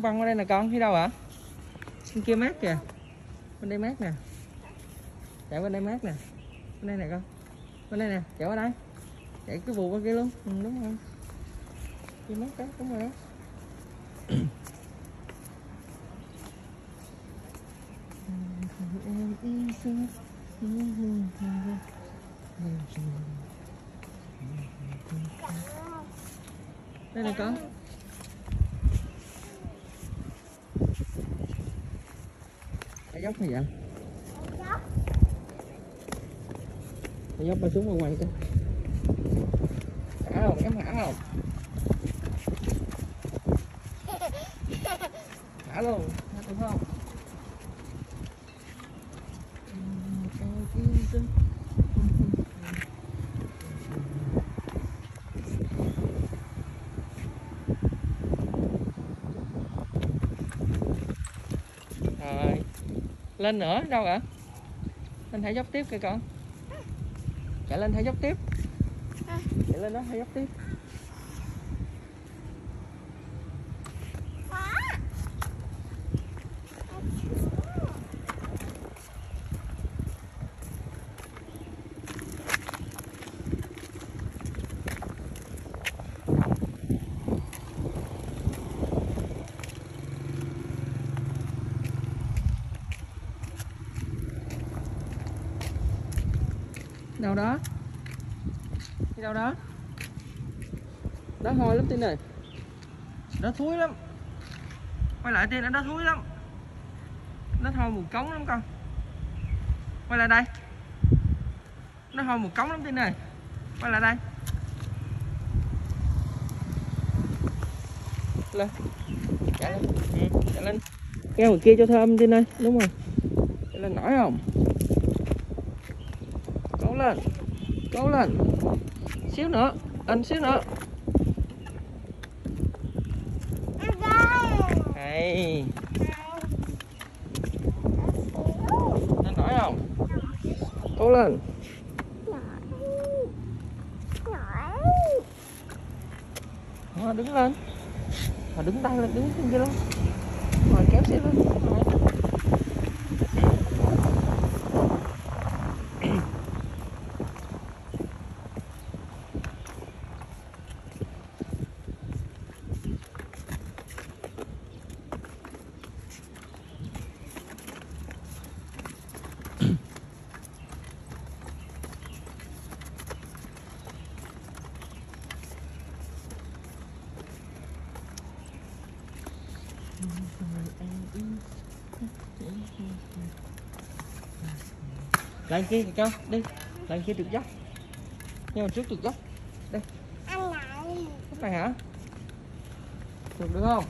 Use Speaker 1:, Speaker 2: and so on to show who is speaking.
Speaker 1: con băng qua đây nè con đi đâu hả bên kia mát kìa. Bên đây mát nè. Chạy bên đây mát nè. Bên đây nè con. Bên đây nè chạy qua đây. Chạy cái vụ qua kia luôn. Ừ, đúng không kia mát đó đúng rồi đó. Em yêu thương đây này con. Cái dốc này vậy? Cái dốc bay xuống ở ngoài cái thả không, dám thả không? Thả luôn thả được không rồi lên nữa đâu ạ? Lên thả dốc tiếp kìa con. Chạy lên thả dốc tiếp. Chạy lên đó thả dốc tiếp đâu đó. Đi đâu đó. Đó hôi lắm tin ơi. Đó thúi lắm. Quay lại tiên nó thúi lắm. Nó hôi mùi cống lắm con. Quay lại đây. Nó hôi mùi cống lắm tin ơi. Quay lại đây. Lên. Chạy lên chạy lên. keo ngoài kia cho thơm tin ơi. Đúng rồi. Chạy lên nổi không lên. Cố lên. Xíu nữa anh xíu nữa. Hey. anh nổi không? Cố lên. Đứng lên. Mà đứng tay lên, đứng trên kia luôn. Mà kéo xíu lên. Lên kia con đi. Lên kia được dốc. Nhưng mà trước được dốc. Đây
Speaker 2: lại.
Speaker 1: Lúc này hả? Được được không